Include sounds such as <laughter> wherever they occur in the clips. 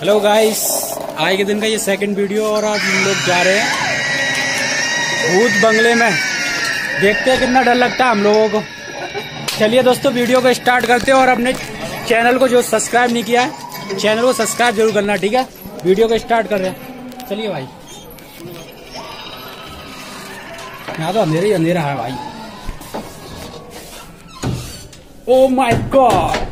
Hello guys आज के दिन का ये सेकंड वीडियो और आज हम लोग जा रहे हैं भूत बंगले में। देखते हैं कितना डर लगता है हम लोगों को। चलिए दोस्तों वीडियो को स्टार्ट करते हैं और अपने चैनल को जो सब्सक्राइब नहीं किया है चैनल को सब्सक्राइब ज़रूर करना ठीक है? वीडियो को स्टार्ट कर रहे हैं। चलिए भाई। यहाँ तो अंधेरा ही अंधेरा है भाई। ओ माय गॉड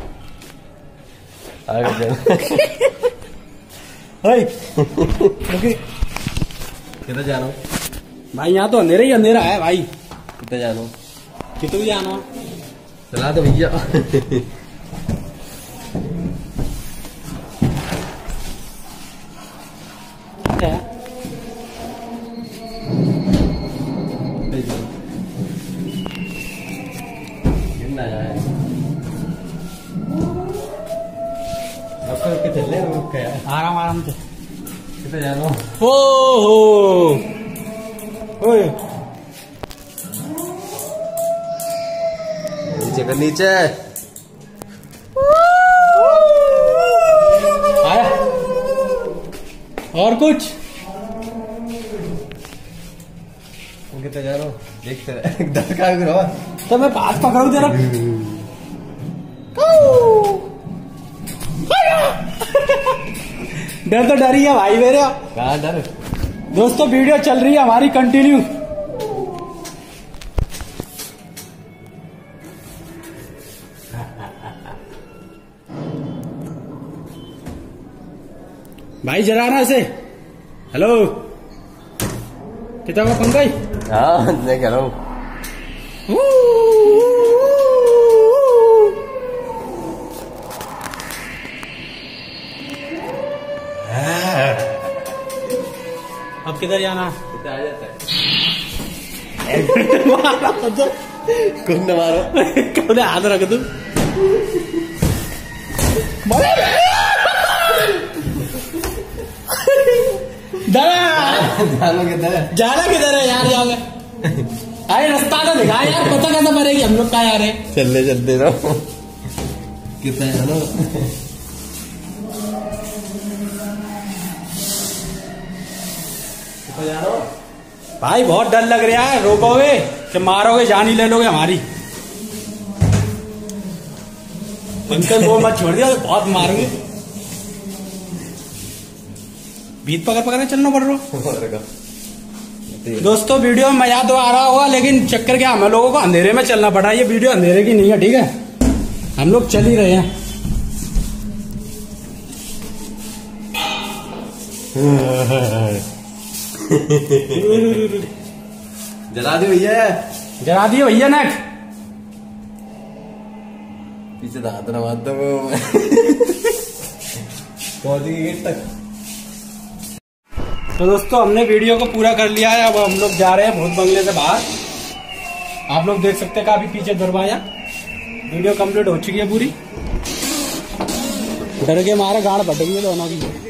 किधर जानो भाई यहाँ तो अंधेरा ही अंधेरा है भाई किधर जानो कितने भी जाना चला दो भैया है गिरना जाए अब तो के चले रुक गया आराम आराम से। ओ हो। नीचे कर नीचे। आया। और कुछ? जानो देखते रहे। <laughs> डर का करो तो मैं पास पकड़ू जरा। डर तो डर ही है भाई मेरे। कहाँ डर? दोस्तों वीडियो चल रही है हमारी कंटिन्यू भाई जरा ना इसे। हेलो कितना पंकज? हाँ नहीं करो अब किधर जाना? किधर आ जाता है मारो कौन हाथ रख तू किधर है जाना किधर है? यार जाओगे अरे रास्ता तो दिखा यार पता कैसे मरेगी हम लोग कहा जा रहे हैं? चलते चलते रहो। कितना भाई बहुत डर लग रहा है। रोकोगे कि मारोगे जान ही ले लोगे हमारी। अंकल वो मत छोड़ दिया बहुत मारोगे। भीत पकड़ पकड़ चलना पड़ रहा दोस्तों वीडियो में मज़ा तो आ रहा होगा लेकिन चक्कर क्या हमें लोगों को अंधेरे में चलना पड़ा। ये वीडियो अंधेरे की नहीं है ठीक है? हम लोग चल ही रहे हैं। <laughs> <laughs> जला दे भैया। जरा दिए भैया नेट पीछे दांत ना मारता वो पहुँच गेट तक तो दोस्तों हमने वीडियो को पूरा कर लिया है। अब हम लोग जा रहे हैं भूत बंगले से बाहर। आप लोग देख सकते हैं काफ़ी पीछे दरवाज़ा। वीडियो कंप्लीट हो चुकी है पूरी। डर के मारे गाड़ फट गई दोनों की।